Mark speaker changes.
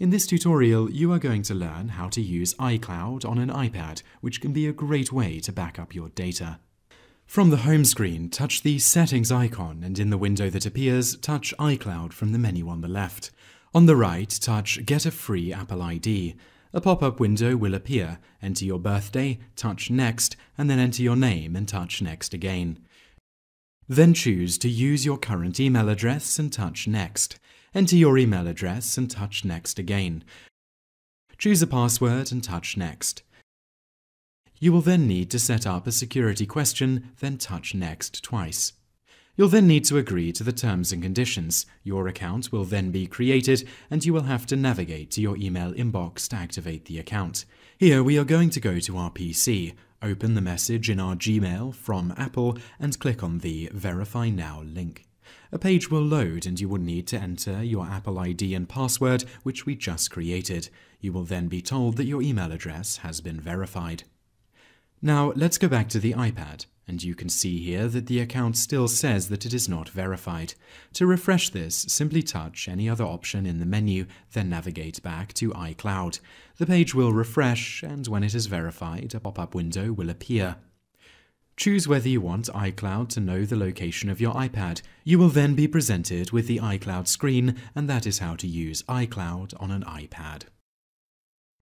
Speaker 1: In this tutorial, you are going to learn how to use iCloud on an iPad, which can be a great way to back up your data. From the home screen, touch the Settings icon and in the window that appears, touch iCloud from the menu on the left. On the right, touch Get a free Apple ID. A pop-up window will appear. Enter your birthday, touch Next, and then enter your name and touch Next again. Then choose to use your current email address and touch Next. Enter your email address and touch Next again. Choose a password and touch Next. You will then need to set up a security question, then touch Next twice. You'll then need to agree to the terms and conditions. Your account will then be created, and you will have to navigate to your email inbox to activate the account. Here we are going to go to our PC, open the message in our Gmail from Apple, and click on the Verify Now link. A page will load and you will need to enter your Apple ID and password, which we just created. You will then be told that your email address has been verified. Now let's go back to the iPad and you can see here that the account still says that it is not verified. To refresh this, simply touch any other option in the menu, then navigate back to iCloud. The page will refresh, and when it is verified, a pop-up window will appear. Choose whether you want iCloud to know the location of your iPad. You will then be presented with the iCloud screen, and that is how to use iCloud on an iPad.